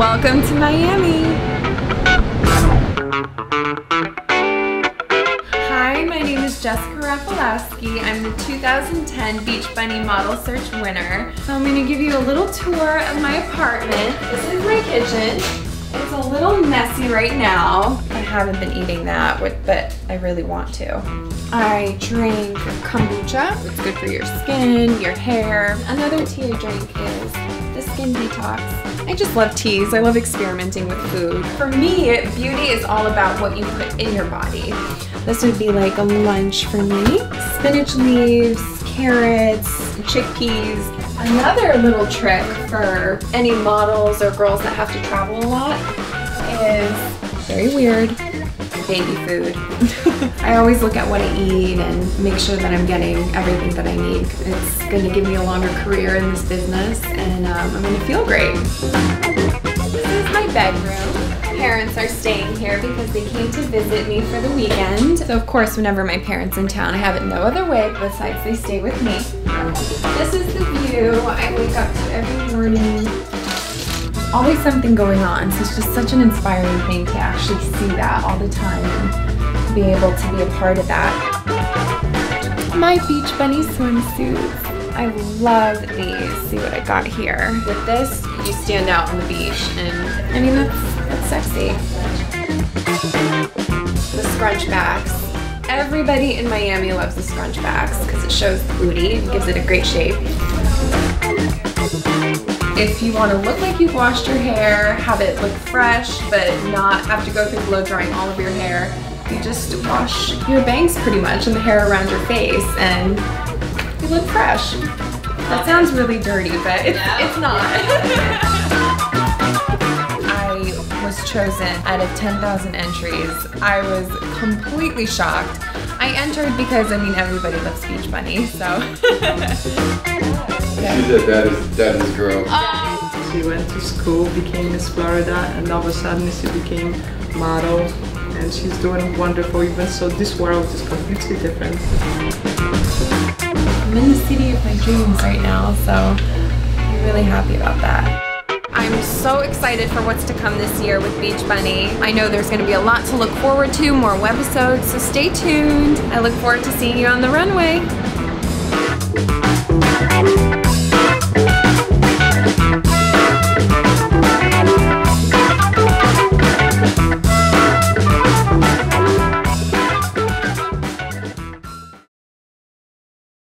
Welcome to Miami. Hi, my name is Jessica Rafalowski. I'm the 2010 Beach Bunny Model Search winner. So I'm gonna give you a little tour of my apartment. This is my kitchen. It's a little messy right now. I haven't been eating that, but I really want to. I drink kombucha. It's good for your skin, your hair. Another tea I drink is the skin detox. I just love teas. I love experimenting with food. For me, beauty is all about what you put in your body. This would be like a lunch for me. Spinach leaves, carrots, chickpeas, Another little trick for any models or girls that have to travel a lot is very weird baby food. I always look at what I eat and make sure that I'm getting everything that I need. It's going to give me a longer career in this business and um, I'm going to feel great. This is my bedroom parents are staying here because they came to visit me for the weekend. So of course, whenever my parents in town, I have it no other way besides they stay with me. This is the view I wake up to every morning. Always something going on. So it's just such an inspiring thing to actually see that all the time and be able to be a part of that. My Beach Bunny swimsuits. I love these. See what I got here. With this, you stand out on the beach and I mean, that's that's sexy. The scrunch scrunchbacks. Everybody in Miami loves the scrunch scrunchbacks because it shows the booty and gives it a great shape. If you want to look like you've washed your hair, have it look fresh, but not have to go through blow drying all of your hair, you just wash your bangs pretty much and the hair around your face and you look fresh. That sounds really dirty, but it's, it's not. I was chosen out of 10,000 entries, I was completely shocked. I entered because, I mean, everybody loves Beach Bunny, so. yeah. She's a daddy's, daddy's girl. Oh. She went to school, became Miss Florida, and all of a sudden she became model, and she's doing wonderful even so this world is completely different. I'm in the city of my dreams right now, so I'm really happy about that. I'm so excited for what's to come this year with Beach Bunny. I know there's going to be a lot to look forward to, more webisodes, so stay tuned. I look forward to seeing you on the runway.